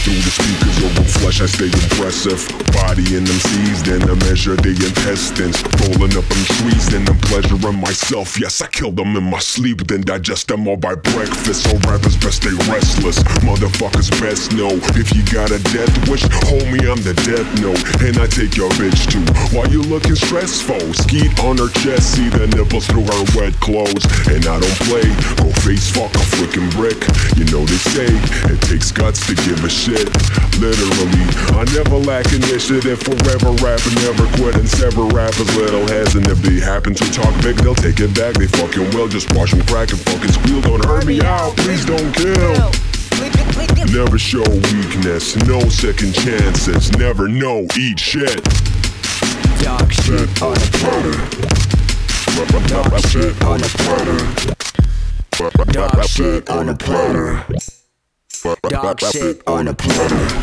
through the speakers over flesh, I stay impressive. Body in them seas, then I measure the intestines. Rolling up them trees, then I'm pleasuring myself. Yes, I kill them in my sleep, then digest them all by breakfast. So rappers best stay restless. Motherfuckers best know if you got a death wish, homie, I'm the death note. And I take your bitch too. Why you looking stressful? Skeet on her chest, see the nipples through her wet clothes. And I don't play, go face fuck a freaking brick. You know they say it takes guts to give a shit. Literally, I never lack initiative. Forever rapping, never quit, and sever rappers little heads. And if they happen to talk big, they'll take it back. They fucking will. Just watch them crack and fucking squeal. Don't hurt me out, please don't kill. Never show weakness, no second chances. Never know, eat shit. Dog shit on a platter. Dog shit on a platter. Dog shit on a platter. Dog shit on a platter.